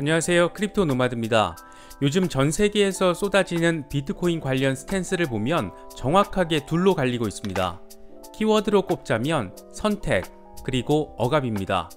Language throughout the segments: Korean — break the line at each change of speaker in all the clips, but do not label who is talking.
안녕하세요 크립토 노마드입니다. 요즘 전 세계에서 쏟아지는 비트코인 관련 stance를 보면 정확하게 둘로 갈리고 있습니다. 키워드로 꼽자면 선택, 그리고 억압입니다.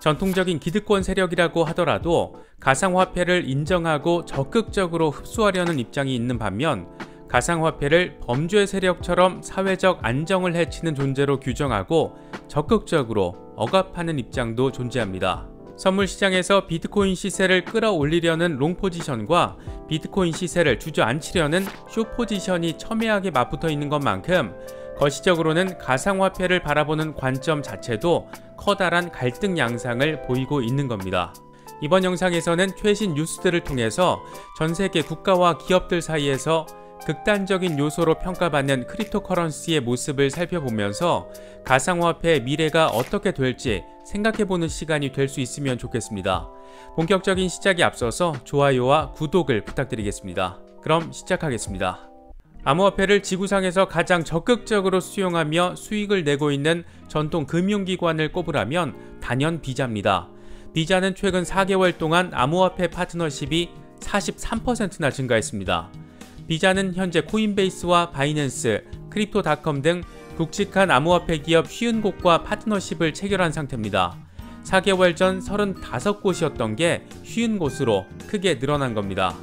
전통적인 기득권 세력이라고 하더라도 가상화폐를 인정하고 적극적으로 흡수하려는 입장이 있는 반면 가상화폐를 범죄 세력처럼 사회적 안정을 해치는 존재로 규정하고 적극적으로 억압하는 입장도 존재합니다. 선물 시장에서 비트코인 시세를 끌어올리려는 long 포지션과 비트코인 시세를 주저앉히려는 쇼 포지션이 첨예하게 맞붙어 있는 것만큼 거시적으로는 가상화폐를 바라보는 관점 자체도 커다란 갈등 양상을 보이고 있는 겁니다. 이번 영상에서는 최신 뉴스들을 통해서 전 세계 국가와 기업들 사이에서 극단적인 요소로 평가받는 cryptocurrency의 모습을 살펴보면서 가상화폐의 미래가 어떻게 될지 생각해보는 시간이 될 수 있으면 좋겠습니다. 본격적인 시작에 앞서서 좋아요와 구독을 부탁드리겠습니다. 그럼 시작하겠습니다. 암호화폐를 지구상에서 가장 적극적으로 수용하며 수익을 내고 있는 전통 금융기관을 꼽으라면 단연 비자입니다. 비자는 최근 4개월 동안 암호화폐 파트너십이 43%나 증가했습니다. 비자는 현재 코인베이스와 바이낸스, 크립토닷컴 등 굵직한 암호화폐 기업 쉬운 곳과 파트너십을 체결한 상태입니다. 4개월 전 35곳이었던 게 쉬운 곳으로 크게 늘어난 겁니다.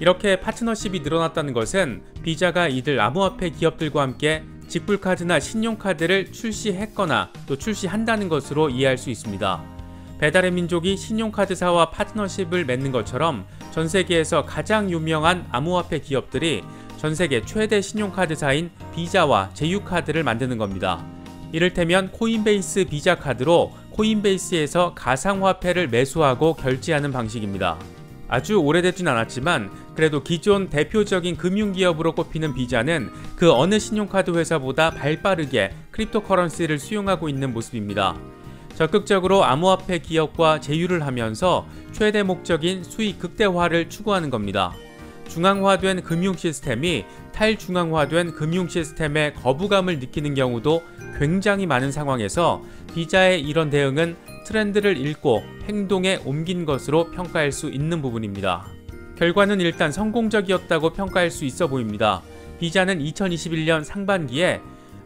이렇게 파트너십이 늘어났다는 것은 비자가 이들 암호화폐 기업들과 함께 직불카드나 신용카드를 출시했거나 또 출시한다는 것으로 이해할 수 있습니다. 배달의 민족이 신용카드사와 파트너십을 맺는 것처럼 전 세계에서 가장 유명한 암호화폐 기업들이 전 세계 최대 신용카드사인 비자와 제휴카드를 만드는 겁니다. 이를테면 코인베이스 비자 카드로 코인베이스에서 가상화폐를 매수하고 결제하는 방식입니다. 아주 오래되진 않았지만 그래도 기존 대표적인 금융기업으로 꼽히는 비자는 그 어느 신용카드 회사보다 발빠르게 cryptocurrency를 수용하고 있는 모습입니다. 적극적으로 암호화폐 기업과 제휴를 하면서 최대 목적인 수익 극대화를 추구하는 겁니다. 중앙화된 금융 시스템이 탈중앙화된 금융 시스템에 거부감을 느끼는 경우도 굉장히 많은 상황에서 비자의 이런 대응은 트렌드를 읽고 행동에 옮긴 것으로 평가할 수 있는 부분입니다. 결과는 일단 성공적이었다고 평가할 수 있어 보입니다. 비자는 2021년 상반기에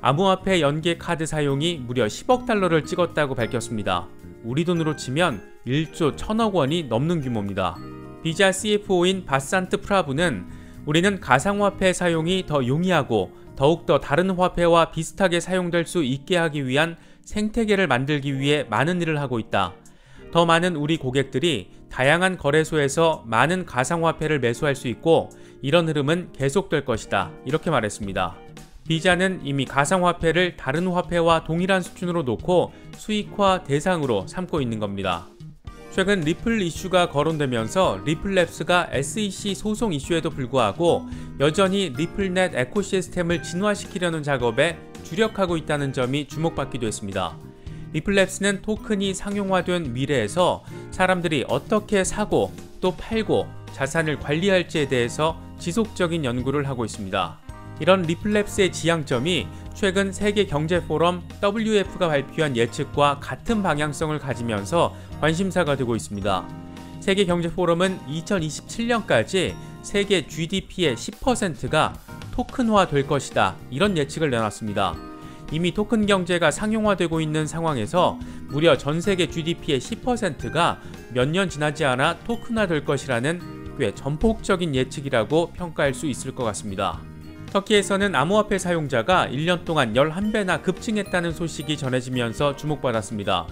암호화폐 연계 카드 사용이 무려 10억 달러를 찍었다고 밝혔습니다. 우리 돈으로 치면 1조 1000억 원이 넘는 규모입니다. 비자 CFO인 바산트 프라브는 우리는 가상화폐 사용이 더 용이하고 더욱더 다른 화폐와 비슷하게 사용될 수 있게 하기 위한 생태계를 만들기 위해 많은 일을 하고 있다. 더 많은 우리 고객들이 다양한 거래소에서 많은 가상화폐를 매수할 수 있고 이런 흐름은 계속될 것이다. 이렇게 말했습니다. 비자는 이미 가상화폐를 다른 화폐와 동일한 수준으로 놓고 수익화 대상으로 삼고 있는 겁니다. 최근 리플 이슈가 거론되면서 리플랩스가 SEC 소송 이슈에도 불구하고 여전히 리플넷 ecosystem을 진화시키려는 작업에 주력하고 있다는 점이 주목받기도 했습니다. 리플랩스는 토큰이 상용화된 미래에서 사람들이 어떻게 사고 또 팔고 자산을 관리할지에 대해서 지속적인 연구를 하고 있습니다. 이런 리플랩스의 지향점이 최근 세계 경제 포럼 WEF가 발표한 예측과 같은 방향성을 가지면서 관심사가 되고 있습니다. 세계 경제 포럼은 2027년까지 세계 GDP의 10%가 토큰화 될 것이다. 이런 예측을 내놨습니다. 이미 토큰 경제가 상용화되고 있는 상황에서 무려 전 세계 GDP의 10%가 몇 년 지나지 않아 토큰화 될 것이라는 꽤 전폭적인 예측이라고 평가할 수 있을 것 같습니다. 터키에서는 암호화폐 사용자가 1년 동안 11배나 급증했다는 소식이 전해지면서 주목받았습니다.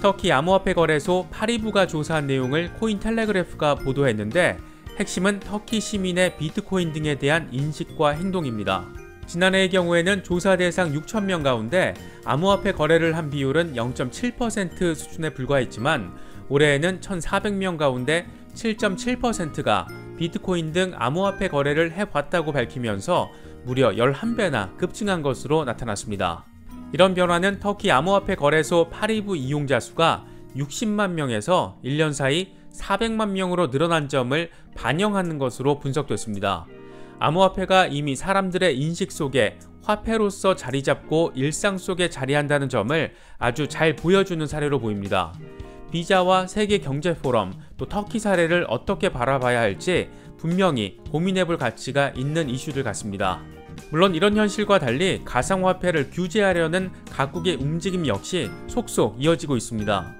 터키 암호화폐 거래소 파리부가 조사한 내용을 코인텔레그래프가 보도했는데 핵심은 터키 시민의 비트코인 등에 대한 인식과 행동입니다. 지난해의 경우에는 조사 대상 6,000명 가운데 암호화폐 거래를 한 비율은 0.7% 수준에 불과했지만 올해에는 1,400명 가운데 7.7%가 비트코인 등 암호화폐 거래를 해봤다고 밝히면서 무려 11배나 급증한 것으로 나타났습니다. 이런 변화는 터키 암호화폐 거래소 파리부 이용자 수가 60만 명에서 1년 사이 400만 명으로 늘어난 점을 반영하는 것으로 분석됐습니다. 암호화폐가 이미 사람들의 인식 속에 화폐로서 자리 잡고 일상 속에 자리한다는 점을 아주 잘 보여주는 사례로 보입니다. 비자와 세계 경제 포럼, 또 터키 사례를 어떻게 바라봐야 할지 분명히 고민해볼 가치가 있는 이슈들 같습니다. 물론 이런 현실과 달리 가상화폐를 규제하려는 각국의 움직임 역시 속속 이어지고 있습니다.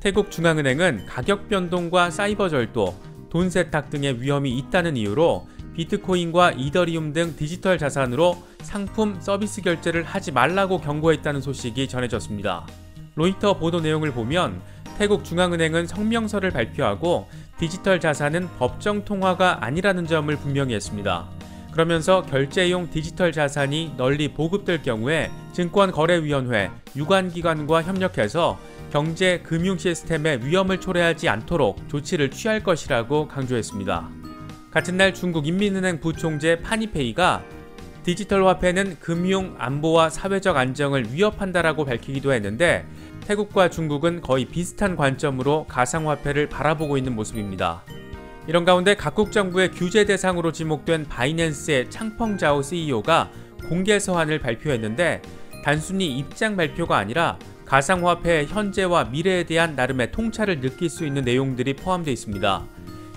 태국 중앙은행은 가격 변동과 사이버 절도, 돈 세탁 등의 위험이 있다는 이유로 비트코인과 이더리움 등 디지털 자산으로 상품 서비스 결제를 하지 말라고 경고했다는 소식이 전해졌습니다. 로이터 보도 내용을 보면 태국 중앙은행은 성명서를 발표하고 디지털 자산은 법정 통화가 아니라는 점을 분명히 했습니다. 그러면서 결제용 디지털 자산이 널리 보급될 경우에 증권거래위원회, 유관기관과 협력해서 경제 금융 시스템의 위험을 초래하지 않도록 조치를 취할 것이라고 강조했습니다. 같은 날 중국 인민은행 부총재 파니페이가 디지털 화폐는 금융 안보와 사회적 안정을 위협한다라고 밝히기도 했는데 태국과 중국은 거의 비슷한 관점으로 가상화폐를 바라보고 있는 모습입니다. 이런 가운데 각국 정부의 규제 대상으로 지목된 바이낸스의 창펑자오 CEO가 공개 서한을 발표했는데 단순히 입장 발표가 아니라 가상화폐의 현재와 미래에 대한 나름의 통찰을 느낄 수 있는 내용들이 포함되어 있습니다.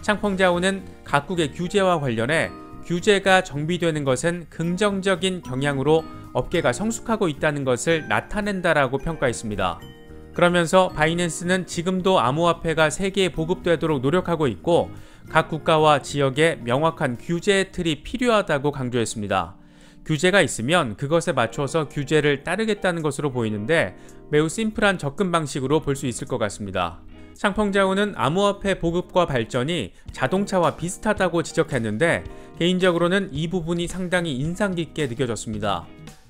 창펑자오는 각국의 규제와 관련해 규제가 정비되는 것은 긍정적인 경향으로 업계가 성숙하고 있다는 것을 나타낸다라고 평가했습니다. 그러면서 바이낸스는 지금도 암호화폐가 세계에 보급되도록 노력하고 있고 각 국가와 지역에 명확한 규제 틀이 필요하다고 강조했습니다. 규제가 있으면 그것에 맞춰서 규제를 따르겠다는 것으로 보이는데 매우 심플한 접근 방식으로 볼 수 있을 것 같습니다. 상펑자우는 암호화폐 보급과 발전이 자동차와 비슷하다고 지적했는데 개인적으로는 이 부분이 상당히 인상 깊게 느껴졌습니다.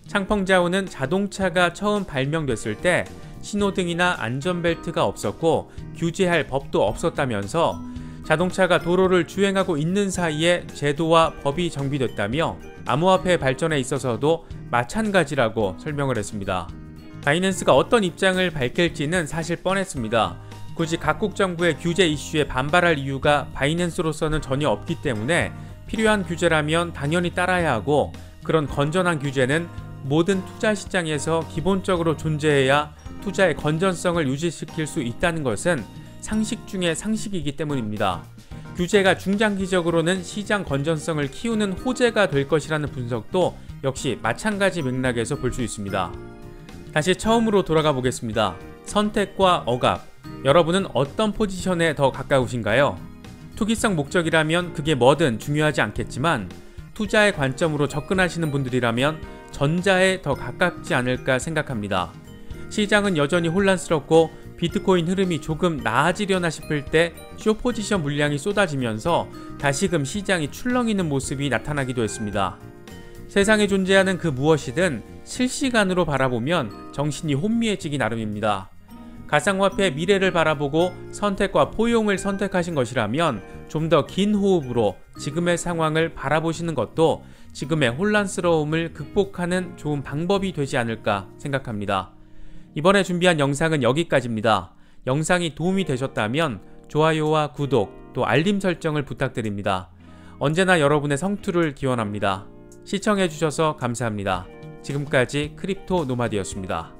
창펑자우는 자동차가 처음 발명됐을 때 신호등이나 안전벨트가 없었고 규제할 법도 없었다면서 자동차가 도로를 주행하고 있는 사이에 제도와 법이 정비됐다며 암호화폐 발전에 있어서도 마찬가지라고 설명을 했습니다. 바이낸스가 어떤 입장을 밝힐지는 사실 뻔했습니다. 굳이 각국 정부의 규제 이슈에 반발할 이유가 바이낸스로서는 전혀 없기 때문에 필요한 규제라면 당연히 따라야 하고 그런 건전한 규제는 모든 투자 시장에서 기본적으로 존재해야 투자의 건전성을 유지시킬 수 있다는 것은 상식 중의 상식이기 때문입니다. 규제가 중장기적으로는 시장 건전성을 키우는 호재가 될 것이라는 분석도 역시 마찬가지 맥락에서 볼 수 있습니다. 다시 처음으로 돌아가 보겠습니다. 선택과 억압. 여러분은 어떤 포지션에 더 가까우신가요? 투기성 목적이라면 그게 뭐든 중요하지 않겠지만 투자의 관점으로 접근하시는 분들이라면 전자에 더 가깝지 않을까 생각합니다. 시장은 여전히 혼란스럽고 비트코인 흐름이 조금 나아지려나 싶을 때 쇼포지션 물량이 쏟아지면서 다시금 시장이 출렁이는 모습이 나타나기도 했습니다. 세상에 존재하는 그 무엇이든 실시간으로 바라보면 정신이 혼미해지기 나름입니다. 가상화폐 미래를 바라보고 선택과 포용을 선택하신 것이라면 좀 더 긴 호흡으로 지금의 상황을 바라보시는 것도 지금의 혼란스러움을 극복하는 좋은 방법이 되지 않을까 생각합니다. 이번에 준비한 영상은 여기까지입니다. 영상이 도움이 되셨다면 좋아요와 구독 또 알림 설정을 부탁드립니다. 언제나 여러분의 성투를 기원합니다. 시청해주셔서 감사합니다. 지금까지 크립토 노마디였습니다.